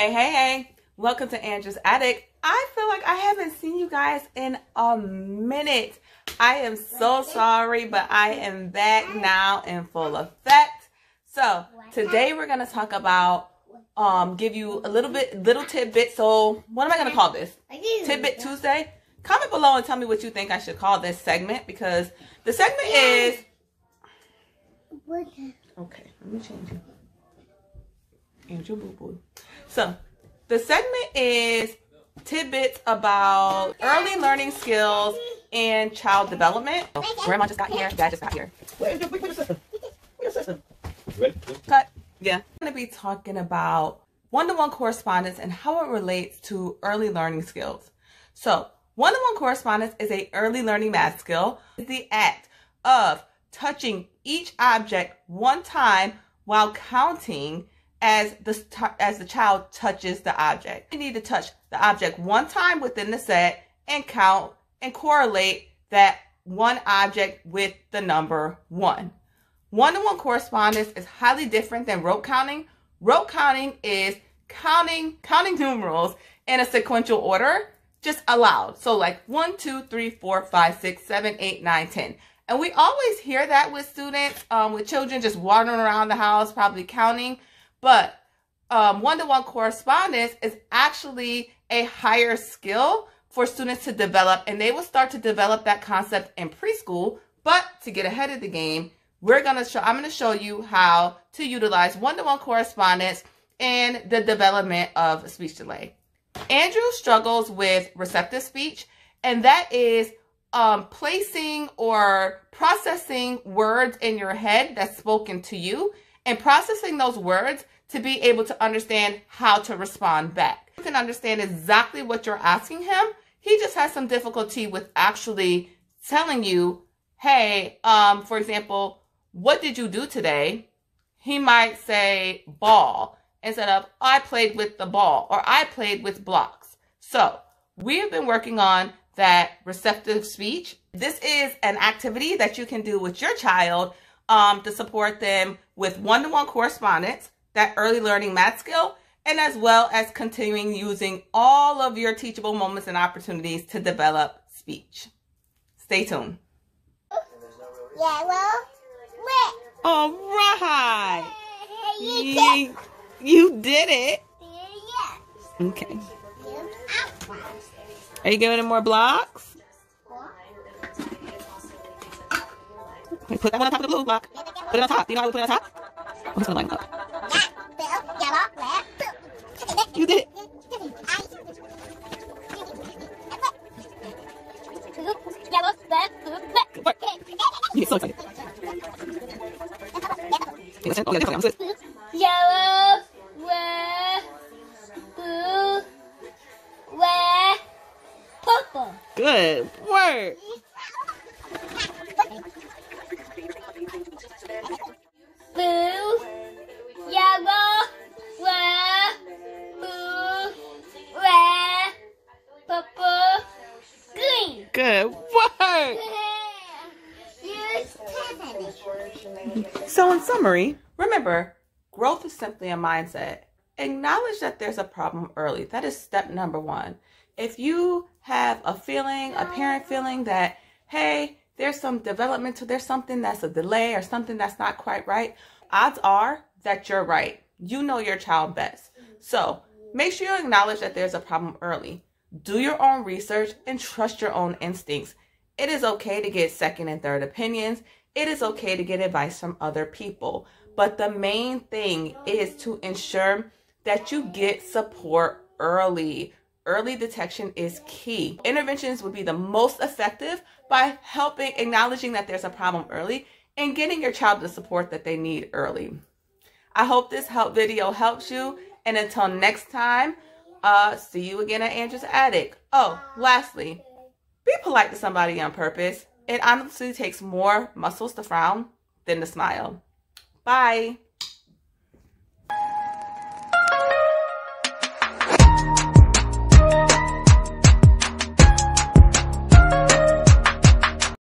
Hey, hey, hey. Welcome to Andrew's Attic. I feel like I haven't seen you guys in a minute. I am so sorry, but I am back now in full effect. So today we're going to talk about, um, give you a little bit, little tidbit. So what am I going to call this? Tidbit Tuesday? Comment below and tell me what you think I should call this segment because the segment is... Okay, let me change it. Andrew Boo Boo. So, the segment is tidbits about early learning skills and child development. Grandma just got here. Dad just got here. Cut. Yeah. I'm going to be talking about one-to-one -one correspondence and how it relates to early learning skills. So, one-to-one -one correspondence is a early learning math skill. It's the act of touching each object one time while counting as the as the child touches the object. You need to touch the object one time within the set and count and correlate that one object with the number one. One-to-one correspondence is highly different than rote counting. Rote counting is counting counting numerals in a sequential order, just aloud. So like one, two, three, four, five, six, seven, eight, nine, ten. And we always hear that with students, um, with children just wandering around the house, probably counting. But um, one-to-one correspondence is actually a higher skill for students to develop, and they will start to develop that concept in preschool. But to get ahead of the game, we're gonna show. I'm gonna show you how to utilize one-to-one correspondence in the development of speech delay. Andrew struggles with receptive speech, and that is um, placing or processing words in your head that's spoken to you and processing those words to be able to understand how to respond back. You can understand exactly what you're asking him. He just has some difficulty with actually telling you, hey, um, for example, what did you do today? He might say ball instead of I played with the ball or I played with blocks. So we have been working on that receptive speech. This is an activity that you can do with your child um, to support them with one-to-one correspondence, that early learning math skill, and as well as continuing using all of your teachable moments and opportunities to develop speech. Stay tuned. Yellow, red. All right. You, you did it. Okay. Are you giving him more blocks? Wait, put that one on top of the blue block. Put it on top. Do you know how to put it on top? Oh, I'm just gonna line it up. You did it. You get so excited. Hey, listen. Oh, yeah, one. I'm Yellow, red, blue, red, purple. Good work. Blue, yellow, red, blue, red, purple, green. Good work. So in summary, remember, growth is simply a mindset. Acknowledge that there's a problem early. That is step number one. If you have a feeling, a parent feeling that, hey, there's some developmental, there's something that's a delay or something that's not quite right, odds are that you're right. You know your child best. So make sure you acknowledge that there's a problem early. Do your own research and trust your own instincts. It is okay to get second and third opinions. It is okay to get advice from other people. But the main thing is to ensure that you get support early. Early detection is key. Interventions would be the most effective by helping, acknowledging that there's a problem early and getting your child the support that they need early. I hope this help video helps you. And until next time, uh, see you again at Andrew's Attic. Oh, lastly, be polite to somebody on purpose. It honestly takes more muscles to frown than to smile. Bye.